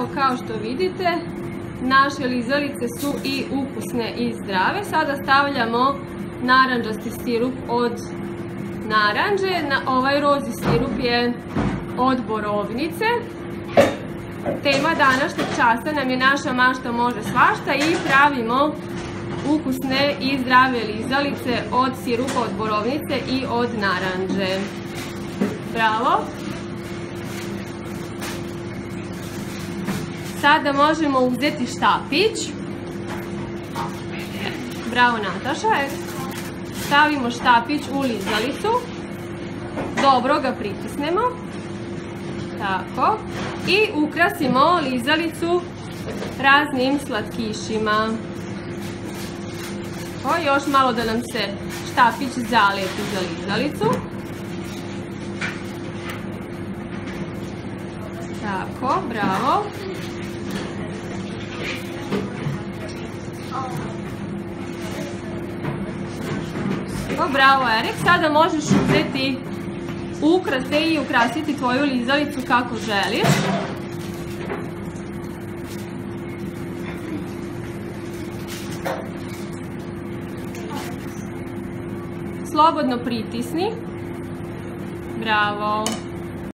Evo kao što vidite, naše lizalice su i ukusne i zdrave. Sada stavljamo naranđasti sirup od naranđe. Na ovaj rozi sirup je od borovnice. Tema današnjeg časa nam je naša mašta može svašta i pravimo ukusne i zdrave lizalice od sirupa od borovnice i od naranđe. Bravo! Sada možemo uzeti štapić. Bravo Nataša. Stavimo štapić u lizalicu. Dobro ga pritisnemo. Tako. I ukrasimo lizalicu raznim slatkišima. O, još malo da nam se štapić zalijepi za lizalicu. Tako, bravo. O, bravo Erik, sada možeš uzeti ukrase i ukrasiti tvoju lizalicu kako želiš. Slobodno pritisni. Bravo.